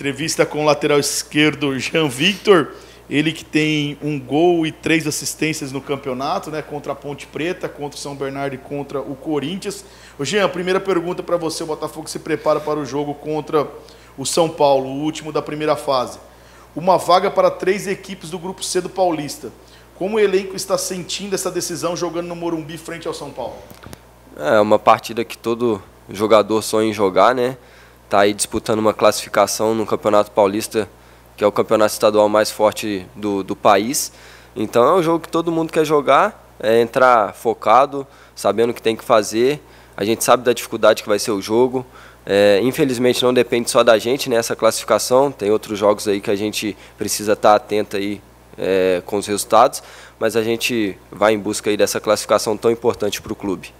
Entrevista com o lateral esquerdo Jean Victor. Ele que tem um gol e três assistências no campeonato, né? Contra a Ponte Preta, contra o São Bernardo e contra o Corinthians. Ô Jean, primeira pergunta para você. O Botafogo se prepara para o jogo contra o São Paulo, o último da primeira fase. Uma vaga para três equipes do Grupo C do Paulista. Como o elenco está sentindo essa decisão jogando no Morumbi frente ao São Paulo? É uma partida que todo jogador sonha em jogar, né? Tá aí disputando uma classificação no Campeonato Paulista que é o campeonato estadual mais forte do, do país. Então é um jogo que todo mundo quer jogar, é entrar focado, sabendo o que tem que fazer. A gente sabe da dificuldade que vai ser o jogo. É, infelizmente não depende só da gente nessa classificação, tem outros jogos aí que a gente precisa estar atento aí é, com os resultados, mas a gente vai em busca aí dessa classificação tão importante para o clube.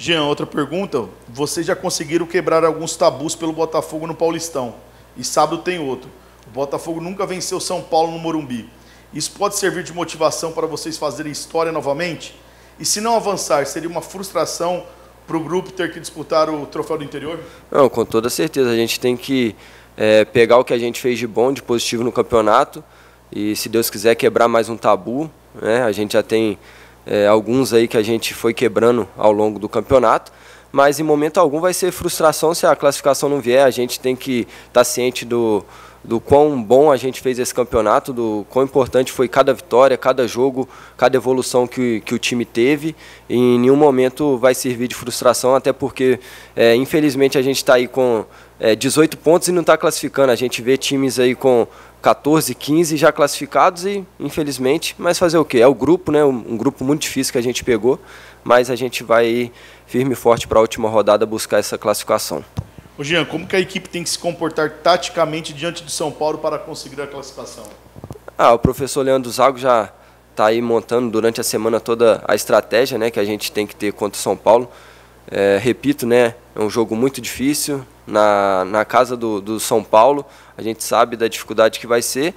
Jean, outra pergunta. Vocês já conseguiram quebrar alguns tabus pelo Botafogo no Paulistão e sábado tem outro. O Botafogo nunca venceu São Paulo no Morumbi. Isso pode servir de motivação para vocês fazerem história novamente? E se não avançar, seria uma frustração para o grupo ter que disputar o troféu do interior? Não, com toda certeza. A gente tem que é, pegar o que a gente fez de bom, de positivo no campeonato e, se Deus quiser, quebrar mais um tabu. Né? A gente já tem é, alguns aí que a gente foi quebrando ao longo do campeonato mas em momento algum vai ser frustração se a classificação não vier. A gente tem que estar tá ciente do, do quão bom a gente fez esse campeonato, do quão importante foi cada vitória, cada jogo, cada evolução que, que o time teve. E em nenhum momento vai servir de frustração, até porque, é, infelizmente, a gente está aí com é, 18 pontos e não está classificando. A gente vê times aí com 14, 15 já classificados e, infelizmente, mas fazer o quê? É o grupo, né? um grupo muito difícil que a gente pegou, mas a gente vai firme e forte para a última rodada buscar essa classificação. Ô Jean, como que a equipe tem que se comportar taticamente diante do São Paulo para conseguir a classificação? Ah, o professor Leandro Zago já está aí montando durante a semana toda a estratégia né, que a gente tem que ter contra o São Paulo. É, repito, né, é um jogo muito difícil na, na casa do, do São Paulo. A gente sabe da dificuldade que vai ser.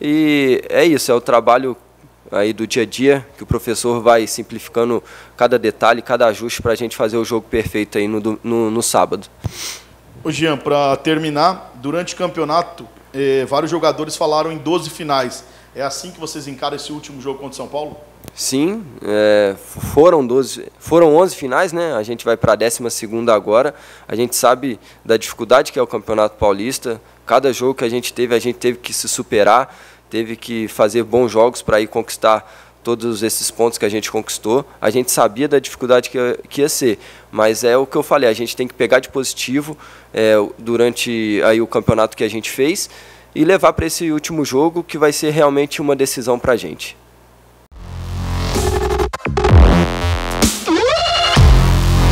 E é isso, é o trabalho aí do dia a dia que o professor vai simplificando cada detalhe, cada ajuste para a gente fazer o jogo perfeito aí no, no, no sábado. Ô Jean, para terminar, durante o campeonato, eh, vários jogadores falaram em 12 finais. É assim que vocês encaram esse último jogo contra o São Paulo? Sim, é, foram 12, foram 11 finais, né? A gente vai para a 12 agora. A gente sabe da dificuldade que é o Campeonato Paulista. Cada jogo que a gente teve, a gente teve que se superar, teve que fazer bons jogos para ir conquistar todos esses pontos que a gente conquistou. A gente sabia da dificuldade que ia, que ia ser, mas é o que eu falei, a gente tem que pegar de positivo é, durante aí o campeonato que a gente fez e levar para esse último jogo que vai ser realmente uma decisão para a gente.